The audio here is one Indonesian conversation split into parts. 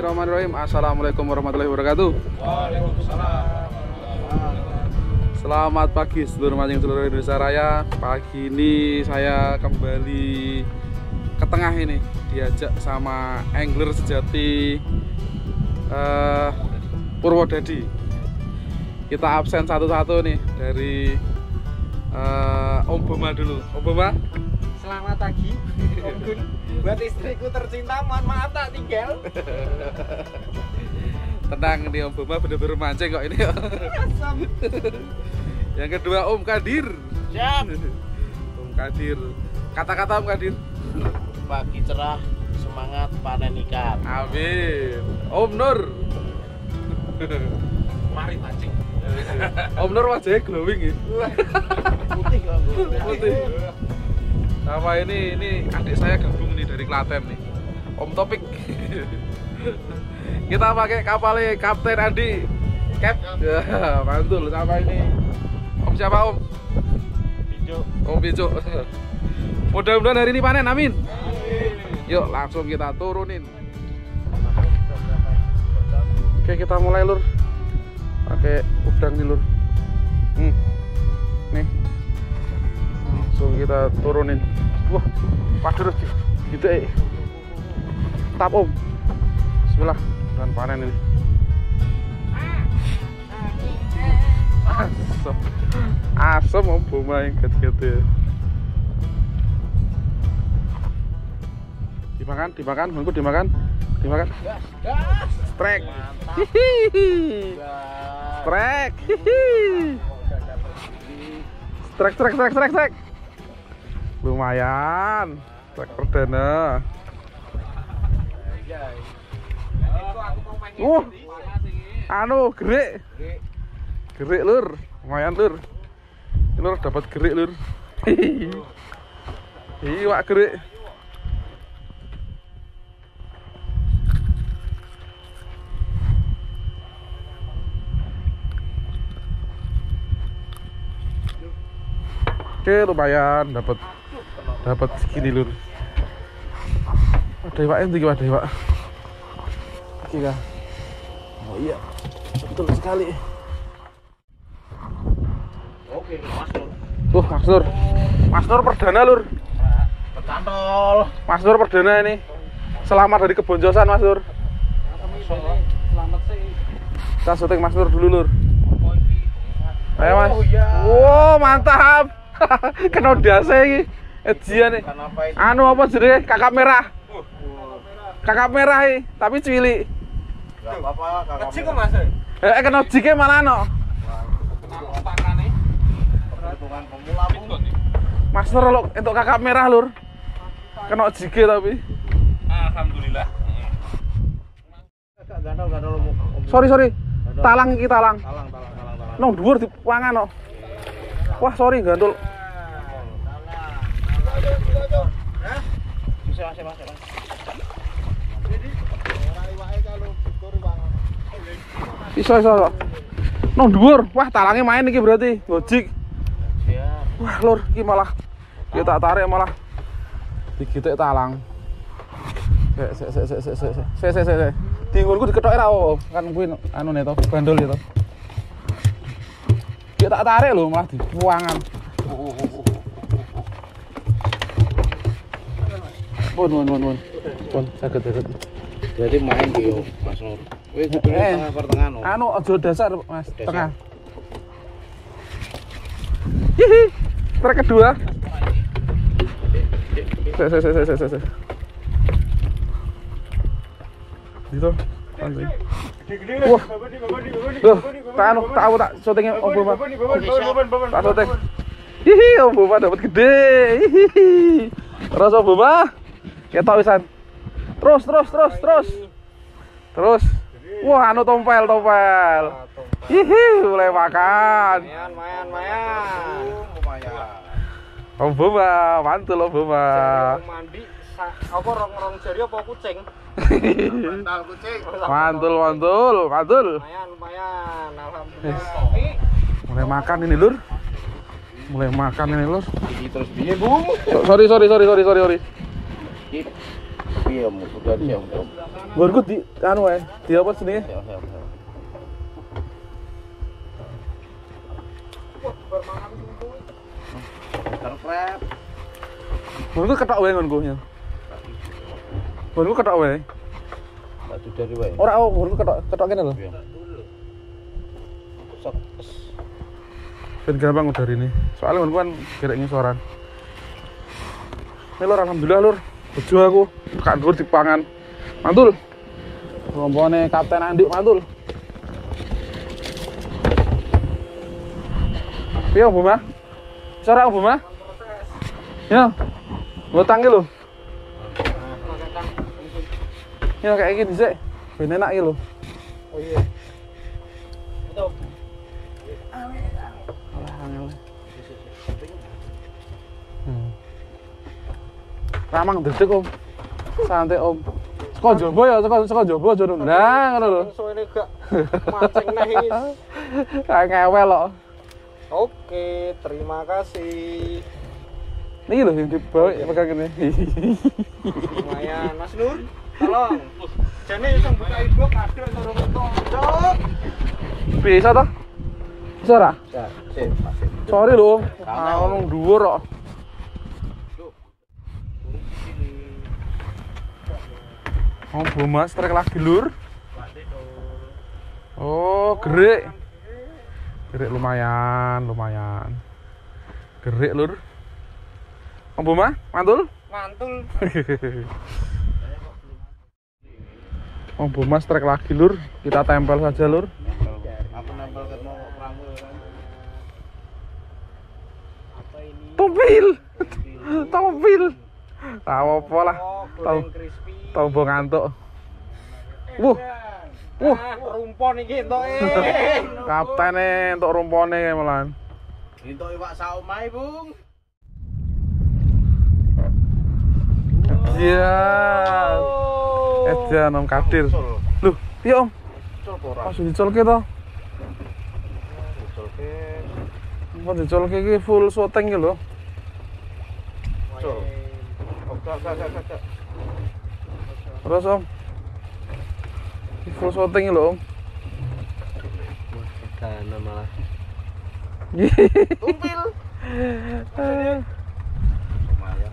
Bismillahirrahmanirrahim. Assalamualaikum warahmatullahi wabarakatuh. Selamat pagi seluruh mancing seluruh Indonesia Raya. Pagi ini saya kembali ke tengah ini diajak sama angler sejati eh, Purwodadi. Kita absen satu-satu nih dari eh, Om Boma dulu. Om Boma, Selamat pagi, Om Gun. Buat istriku tercinta, mohon maaf tak tinggal. tenang nih Om Boma bener-bener mancing kok ini. Yang kedua Om Kadir. Siap. Om Kadir. Kata-kata Om Kadir. Pagi cerah, semangat panen ikan. Amin. Om Nur. Mari mancing. Om Nur wajahnya glowing ya. Putih kok. Putih. Sama ini ini adik saya gabung nih dari Klaten nih. Om Topik. Kita pakai kapalnya Kapten Andi. Cap. Ya, mantul sama ini. Om siapa Om? Hijau. Om Bejo. Mudah-mudahan hari ini panen, amin. Yuk langsung kita turunin. Oke kita mulai lur. Pakai udang nih lur. Hmm. Nih. Langsung kita turunin. Wah, waduh gitu eh. Tap om. Bismillah. Dan panen ini. Asem. Asem om boma yang gitu-gitu. Dimakan, dimakan, bangku dimakan. Dimakan. Gas, gas. Strike. Mantap. Hihihi. Gas. Strike. Hihihi. Oh, udah dapat gini. Strike, strike, strike, strike, strike. Lumayan. Strike perdana. Uh. Anu, gerik. Gerik lur. Lumayan lur. Ini lur dapat gerik lur. Iya, wak gerik. Oke, lumayan dapat dapat segini lur. Ada iwak ini gimana iwak? Oke kah? Oh iya, betul sekali. Oke, masuk. Tuh, Mas Nur. Mas Nur perdana, Lur. Petantol. Mas Nur perdana ini. Selamat dari kebonjosan, Mas Nur. Selamat sih. Kita syuting Mas Nur dulu, Lur. Ayo, Mas. Oh, iya. Wow, mantap. Kena dase Ejian nih. Kenapa ini? Anu apa jenenge? Kakak merah. Kakak merah iki, tapi cilik. Gak apa-apa, kakak. Kecil kok mas? Eh, kena jike malah no. Mas Nur lo untuk kakak merah, Lur. Kena jike tapi. Alhamdulillah. Sorry, sorry. Talang iki talang. Talang, talang, talang, talang. Nong dhuwur dipangan no. Wah, sorry gandul. Mas. Iso iso. Nong dhuwur. Wah, talangnya main iki berarti. Gojik. Wah, lur, iki malah kita tak tarik malah digitek talang. Sek sek sek sek sek sek sek sek sek sek. Dingulku diketok ra oh. kan kuwi anu ne to, bandol itu. Kita tak tarik lho malah dipuangan. Pun pun pun pun. Pun saged saged. Berarti main di Mas Nur. Wih, Eh. tengah pertengahan. Anu aja dasar, Mas, Dasar. tengah. Hihi. Trek kedua. Sek sek sek sek. Gitu. Wah. Loh, tak anu, tak aku tak syutingnya Om Boma. Tak syuting. Hihi, Om Boma dapat gede. Hihi. Terus Om Boma. Ketok wisan. Terus, terus, terus, terus. Terus. Wah, anu tompel, tompel. Hihi, mulai makan. Mayan, mayan, mayan. Om Boma, mantul Om Boma. mandi apa rong-rong jari apa kucing? Bantal kucing. Mantul, mantul, mantul. Lumayan, lumayan. Alhamdulillah. Mulai makan ini, Lur. Mulai makan ini, Lur. Terus piye, Bung? So- Sorry, sorry, sorry, sorry, sorry, sorry. Iya, musuhnya siap Gue di anu ya, di apa sini? Terkrep. Menurut ketak wae ya gue. Menurut ketak wae. Batu dari wae. Ora oh, aku menurut ketok ketok kene lho. Iya. Ben gampang udah ini. Soalnya ngon kan gereknya suara. Ini lor alhamdulillah lur. Bojo aku kak dur dipangan. Mantul. Rombone Kapten Andik mantul. Piye Bu Mah? Sore Bu Mah? Ya. Ngutang ki lho. Ya kayak gini sih. Ben enak ki lho. Oh iya. Betul. Alah angel. Hmm. Ramang dedek Om. Santai Om. Saka jowo ya, saka saka jowo aja nang. Nah, ngono lho. Soalnya gak mancing nih. Kayak ngewel kok. Oke, terima kasih. Ini lho yang dibawa pegang gini. Lumayan, Mas Nur. Tolong. Jane iso buka ibu kado karo ketok. Bisa toh? Bisa ora? Ya. Sorry lho. Ono dhuwur kok. Oh, Bu Mas, trek lagi lur. Oh, gerik. Gerik lumayan, lumayan. Gerik lur. Bu Mas, mantul? Mantul. Bu Mas, trek lagi lur. Kita tempel saja lur. Aku nempel ke. Apa ini? Tompil. Tompil. Tahu apa lah. Oh, Tahu tahu mbok ngantuk. Wuh, wuh. Rumpon iki entuk eh. Kaptene untuk rumpone malan. Itu iwak saumai, Bung. Iya. Edan Om Kadir. Loh, piye Om? Langsung dicolke to. Col ke. Apa dicolke iki full syuting iki lho. Col. Terus Om. Iki full iki lho Om. Dana malah. Tumpil. Lumayan.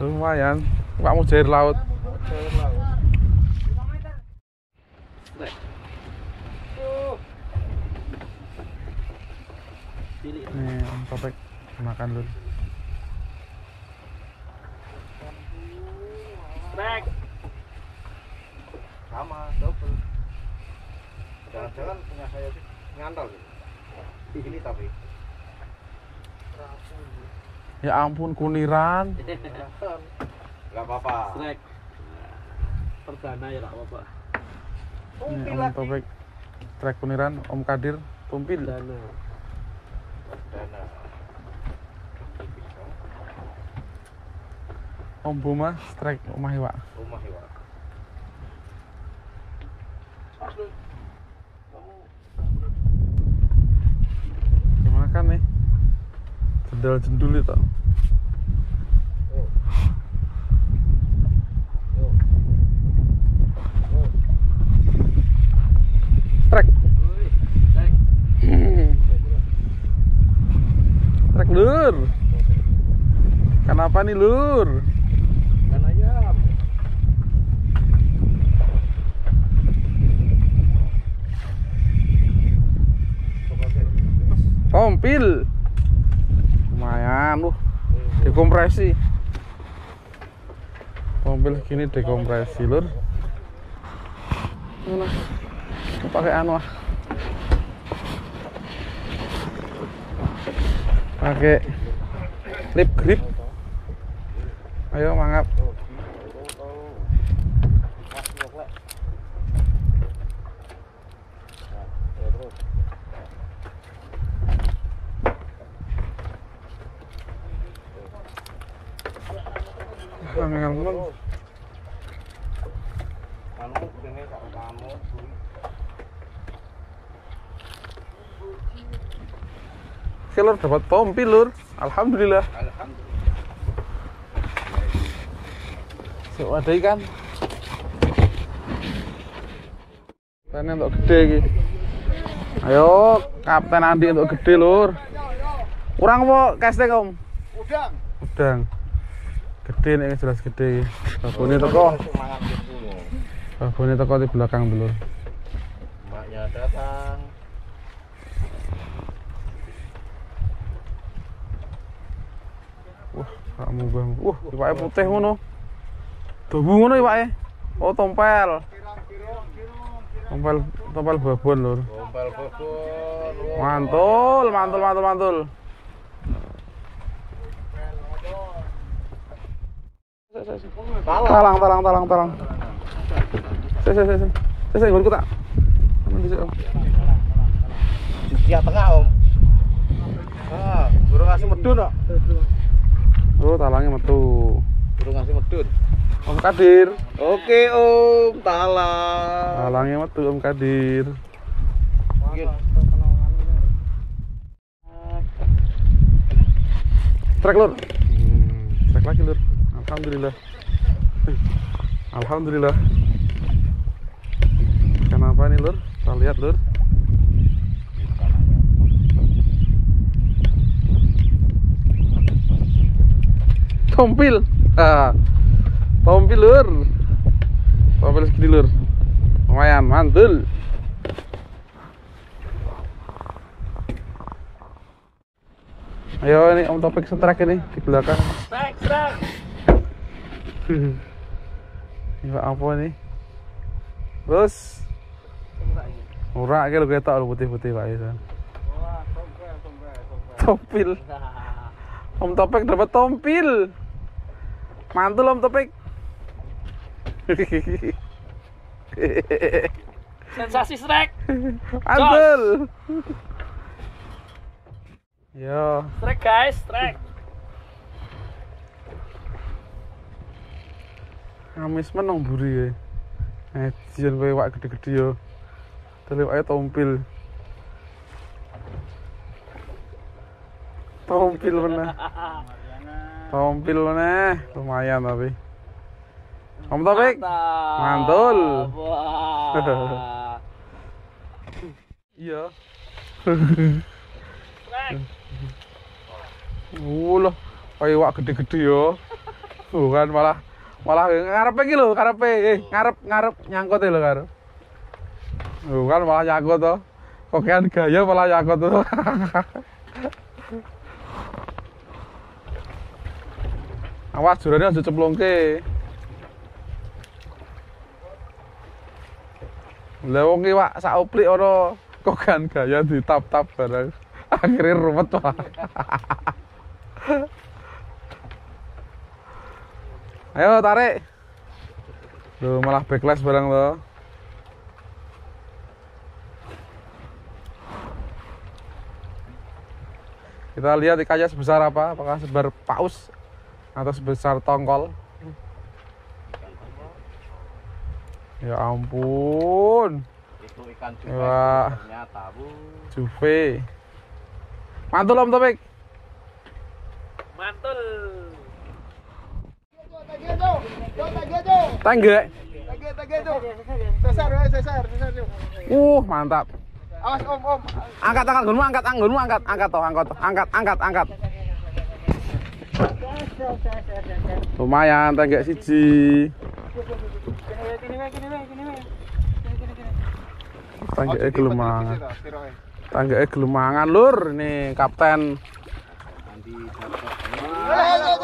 Lumayan. Pak Mujair laut. Cair laut. Nih, Om Topek makan dulu. Sama, double. Jangan-jangan punya saya sih ngantol gitu. Ini tapi. Ya ampun kuniran. Gak apa-apa. Trek. Perdana ya enggak apa-apa. Nih, Om Topek trek kuniran, Om Kadir tumpil. Dana. Dana. Om Buma trek omah ya. Gimana kan nih? Jendal jendul itu. Trek. Trek lur. Kenapa nih lur? Kan ayam. Coba deh. Tompil. Loh. Dekompresi. Tompil gini dekompresi lur. Mana? Pakai anu ah. Pakai lip grip. Ayo mangap. Anu kamu. Oke lur dapat tompil lur. Alhamdulillah. Alhamdulillah. Sik ada ikan. Ini untuk gede iki. Ayo, Kapten Andi untuk gede, Lur. Kurang apa casting, Om? Udang. Udang. Gede nih jelas gede. Babone teko. Babone teko di belakang dulu. Mbaknya datang. Wah, kamu bang. Wah, iwake putih ngono. Dabu ngono iwake. Oh, tompel. Tompel tompel babon, Lur. Gombal bobon. Mantul, mantul, mantul, mantul. Talang, talang, talang, talang. Saya, saya, saya, saya, saya, ngurut tak. Aman bisa, Om. Di tengah, Om. Ah, burung ngasih medun kok. Oh, talangnya metu. Burung ngasih medun. Om Kadir. Oke, Om. Talang. Talangnya metu Om Kadir. Mungkin. Trek lur. Trek lagi lur. Alhamdulillah. Alhamdulillah. Kenapa nih lur? Kita lihat lur. Tompil. Ah. Tompil lur. Tompil segini lur. Lumayan mantul. Ayo ini Om Topik setrek ini di belakang. Trek, trek. Ya apa nih? Terus Ora iki lho ketok lho putih-putih Pak Isan. Tompil. Om Topik dapat tompil. Mantul Om Topik. Sensasi trek. Mantul. Yo, Trek guys, trek. amis menong buri ya. Ejian kowe wak gede-gede yo. Tele wae tompil. Tompil meneh. Tompil meneh, lumayan tapi. Om Topik. Mantul. Iya. Trek. Ulah, kayak wak gede-gede yo. Bukan malah malah ngarep iki lho, karepe eh ngarep ngarep nyangkut lho Bukan malah nyangkut to. Kokean gaya malah nyangkut to. Awas jurane aja ceplongke. Lah wong ki wak sak oplik ana kokean gaya ditap-tap bareng. Akhirnya ruwet wah. Ayo tarik. Loh malah backlash barang lo. Kita lihat ikannya sebesar apa? Apakah sebesar paus atau sebesar tongkol? Ya ampun, Itu ikan Wah. ternyata, Bu. Juve. Mantul Om Topik. Mantul. Tangga. Sesar, weh, sesar, sesar, yuk. Uh, mantap. Awas, Om, Om. Angkat angkat gunmu angkat anggunmu angkat angkat toh angkat toh angkat angkat angkat. Lumayan tangga siji. Tangga mangan. Tangga gelem mangan lur nih kapten.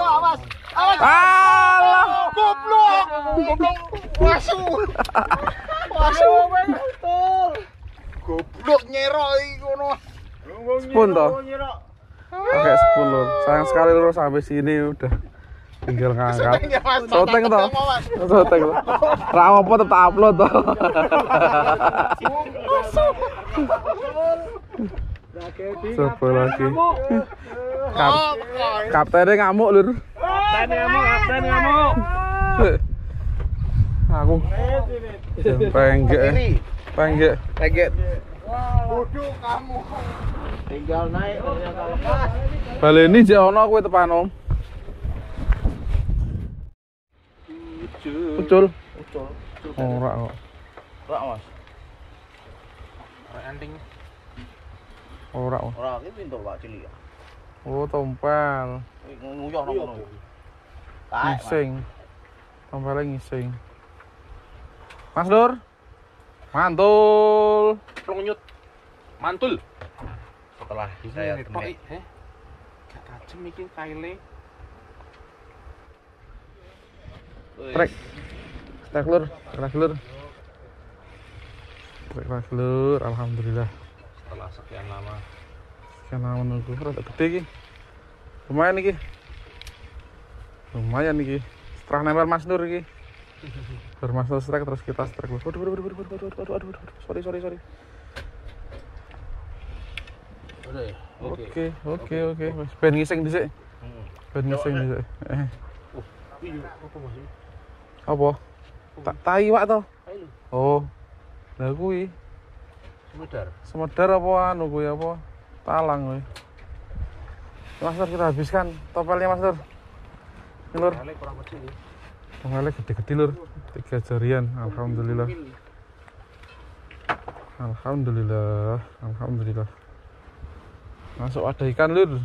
awas. Alah. Goblok. Goblok. Wasu. Wasu. Goblok nyerok iki ngono. Spoon toh. Pakai spoon lur. Sayang sekali lur sampai sini udah tinggal ngangkat. Soteng toh. Soteng toh. Ra apa tetap upload toh. Coba lagi. Kap kaptennya ngamuk lur. Kapten ngamuk, kapten ngamuk. Aku penggek. Penggek. Teget. Bodoh kamu. Tinggal naik ternyata lepas. Baleni jek ono kowe tepan Om. Ucul. Ucul. Ora kok. Ora, Mas. Ora anting. Ora kok. Ora iki pintu Pak cilik. ya. Oh, tompel. Nguyuh nang ngono. Taek. Mas. Ngising. Tompelnya ngising. Mas Nur. Mantul. Nyut. Mantul. Setelah saya temui. eh. Gak iki kaile. Trek. Trek lur, trek lur. Trek trek lur, alhamdulillah. Setelah sekian lama. Sekian lama menunggu, rada gede iki. Lumayan iki. Lumayan iki. Setelah nempel Mas Nur iki. Nur strike terus kita strike. Waduh, waduh, waduh, waduh, waduh, waduh, waduh, waduh, waduh. Sorry, sorry, sorry. Ya. Oke, oke, oke. Ben ngising dhisik. Hmm. Ben ngising dhisik. Eh, apa Mas? apa? Tak tai wak to. Oh. Lah kuwi semedar. semedar apa anu kuwi apa? Talang kuwi. Mas Nur kita habiskan topelnya Mas Nur. Ini Lur, kurang kecil. Topelnya gede-gede Lur. Tiga jarian, alhamdulillah. Alhamdulillah, alhamdulillah. Masuk ada ikan Lur.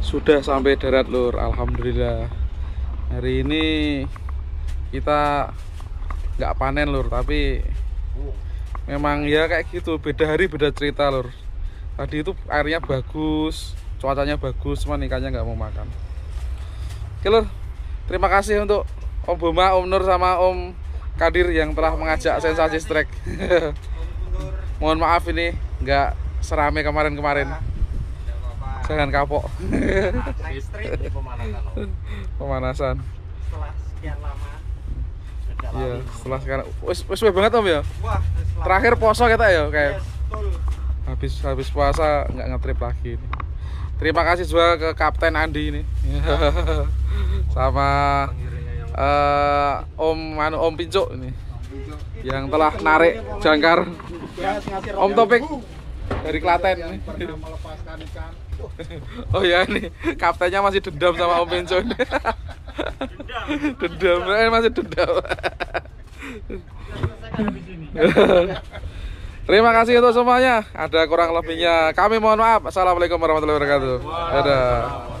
Sudah sampai darat Lur, alhamdulillah. Hari ini kita nggak panen Lur, tapi memang ya kayak gitu, beda hari beda cerita Lur. Tadi itu airnya bagus, cuacanya bagus, cuman ikannya nggak mau makan. Oke Lur, terima kasih untuk Om Boma, Om Nur sama Om Kadir yang telah mengajak sensasi strike. Mohon maaf ini nggak serame kemarin-kemarin. Jangan kapok. Pemanasan. Pemanasan. setelah sekian lama. Iya, setelah sekarang wis suwe banget Om ya. Terakhir poso kita ya kayak habis habis puasa nggak ngetrip lagi ini. Terima kasih juga ke Kapten Andi ini. Sama eh, Om anu Om Pinco ini yang telah narik jangkar Om Topik dari Klaten ini. Oh ya ini kaptennya masih dendam sama Om Pinco ini. dendam, eh, masih dendam. Terima kasih untuk semuanya. Ada kurang lebihnya. Kami mohon maaf. Assalamualaikum warahmatullahi wabarakatuh. Dadah.